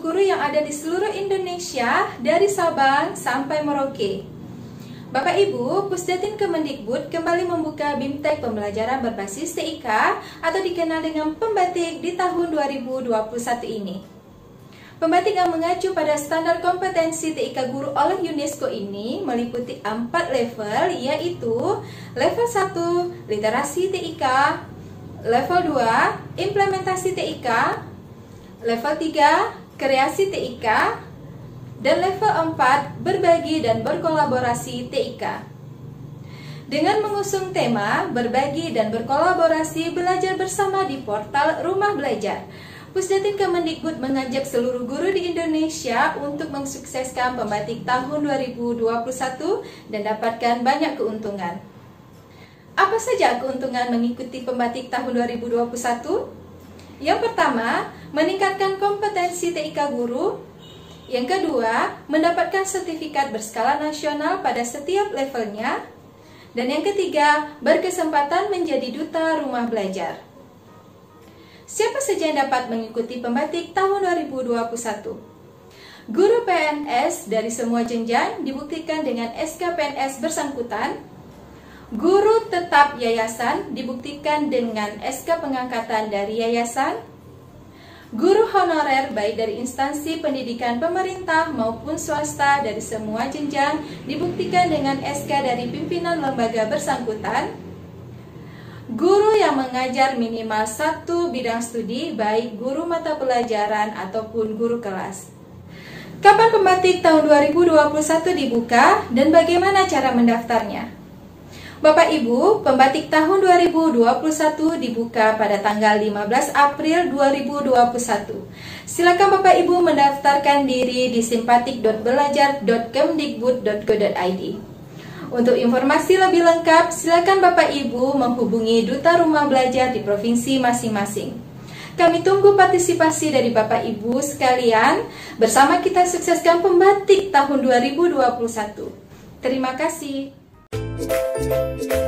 guru yang ada di seluruh Indonesia dari Sabang sampai Merauke. Bapak Ibu, Pusdatin Kemendikbud kembali membuka BIMTEK pembelajaran berbasis TIK atau dikenal dengan pembatik di tahun 2021 ini. Pembatik yang mengacu pada standar kompetensi TIK guru oleh UNESCO ini meliputi empat level yaitu level 1 literasi TIK, level 2 implementasi TIK, level 3 kreasi TIK, dan level 4 berbagi dan berkolaborasi TIK. Dengan mengusung tema berbagi dan berkolaborasi belajar bersama di portal Rumah Belajar, Pusdatin Kemendikbud mengajak seluruh guru di Indonesia untuk mensukseskan pembatik tahun 2021 dan dapatkan banyak keuntungan. Apa saja keuntungan mengikuti pembatik tahun 2021? Yang pertama, meningkatkan kompetensi TIK guru. Yang kedua, mendapatkan sertifikat berskala nasional pada setiap levelnya. Dan yang ketiga, berkesempatan menjadi duta rumah belajar. Siapa saja yang dapat mengikuti pembatik tahun 2021? Guru PNS dari semua jenjang dibuktikan dengan SK PNS bersangkutan. Guru tetap yayasan dibuktikan dengan SK pengangkatan dari yayasan. Guru honorer baik dari instansi pendidikan pemerintah maupun swasta dari semua jenjang dibuktikan dengan SK dari pimpinan lembaga bersangkutan. Guru yang mengajar minimal satu bidang studi, baik guru mata pelajaran ataupun guru kelas. Kapan pembatik tahun 2021 dibuka dan bagaimana cara mendaftarnya? Bapak Ibu, pembatik tahun 2021 dibuka pada tanggal 15 April 2021. Silakan Bapak Ibu mendaftarkan diri di simpatik.belajar.kemdikbud.go.id. Untuk informasi lebih lengkap, silakan Bapak Ibu menghubungi Duta Rumah Belajar di provinsi masing-masing. Kami tunggu partisipasi dari Bapak Ibu sekalian bersama kita sukseskan pembatik tahun 2021. Terima kasih. Thank you.